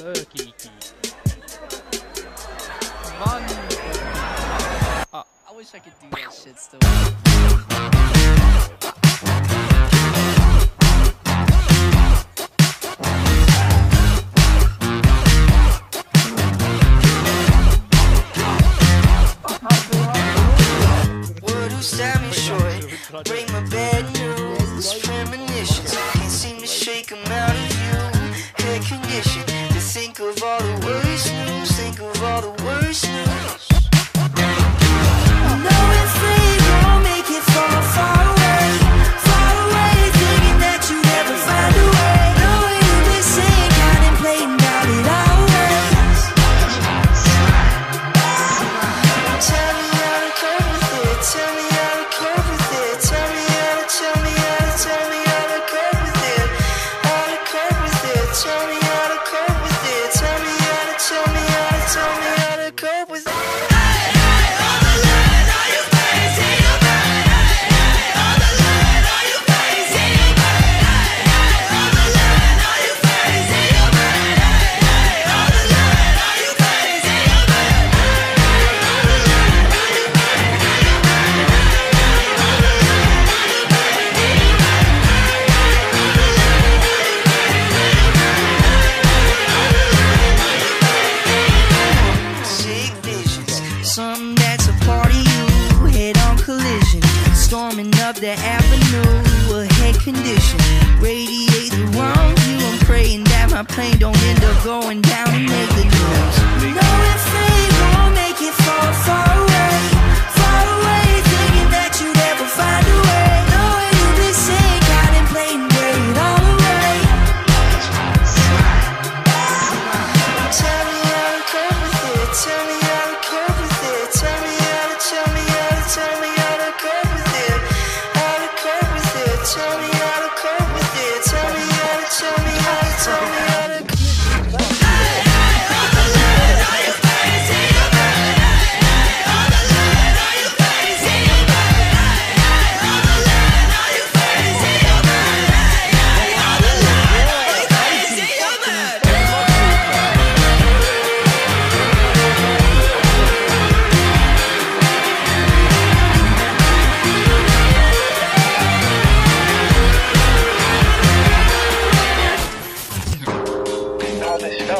Burkiki. Run. Ah. I wish I could do that shit still. Something that's a part of you. Head on collision, storming up the avenue. A head condition, radiate the wrong view. I'm praying that my plane don't end up going down and make the news. Knowing fate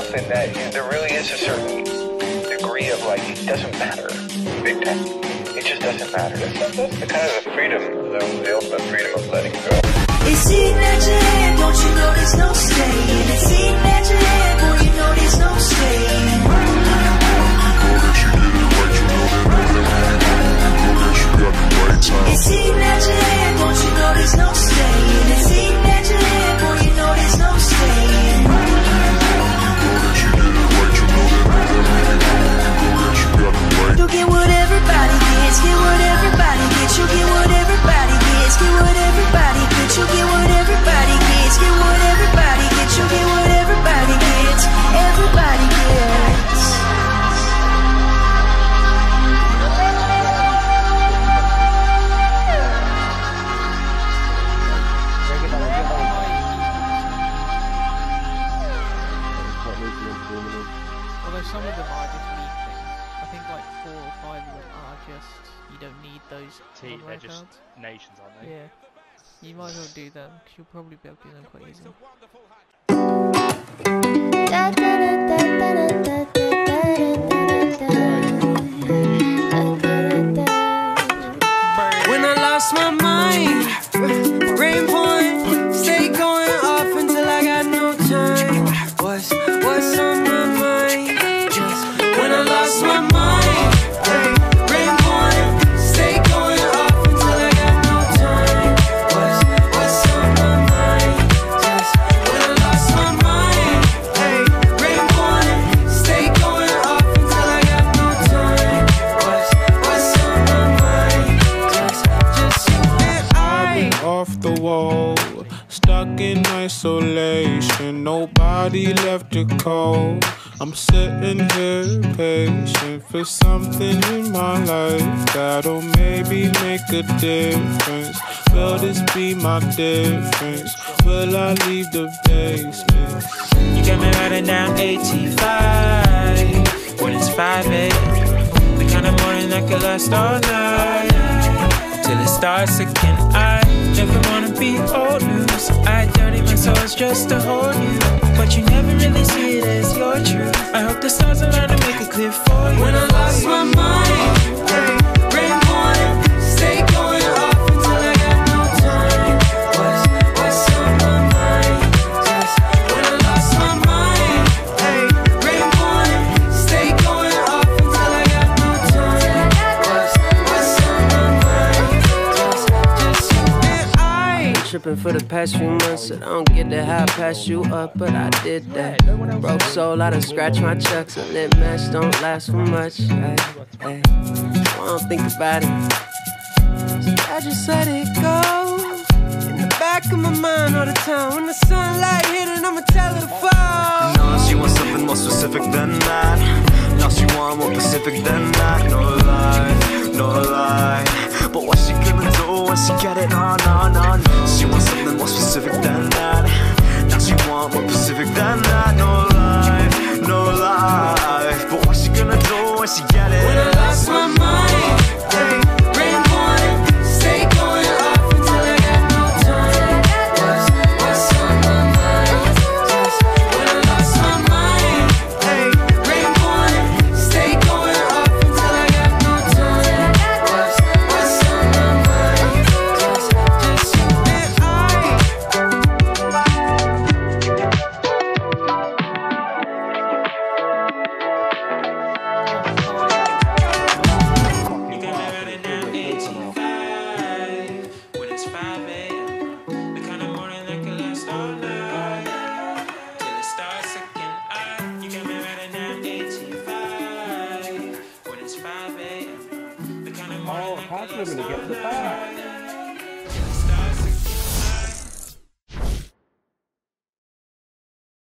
all this stuff and that you know, there really is a certain degree of like it doesn't matter big time. It just doesn't matter. That's, that's the kind of the freedom the, the ultimate freedom of letting go. It's eating at your hand, don't you know there's no staying? It's eating at your hand, boy, you know there's no staying. It's eating at your them you don't need those T, they're rank just cards. nations, aren't they? Yeah. You might as well do them because you'll probably be able to do them quite easily. Nobody left to call. I'm sitting here patient for something in my life that'll maybe make a difference. Will this be my difference? Will I leave the basement? You got me riding down 85 when it's 5 a.m. The kind of morning that could last all night till it starts again. I never wanna be old news. I dirty my soul just to hold you, but you never really see it as your truth. I hope the stars align to make it clear for you. When I lost my mind, Tripping for the past few months, and I don't get that how I passed you up, but I did that. Broke soul, I done scratch my chucks, and lit match don't last for much. Hey. I don't think about it. So I just let it go. In the back of my mind all the time. When the sunlight hit it, I'ma tell her to fall. No, she wants something more specific than that. Now she want more specific than that. No lie, no lie. But what she she get it? No, no, no. She wants something more specific than that. 85 when it's 5 a.m. The kind